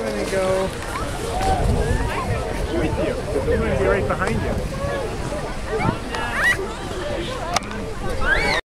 I'm gonna go with you, I'm gonna be right behind you.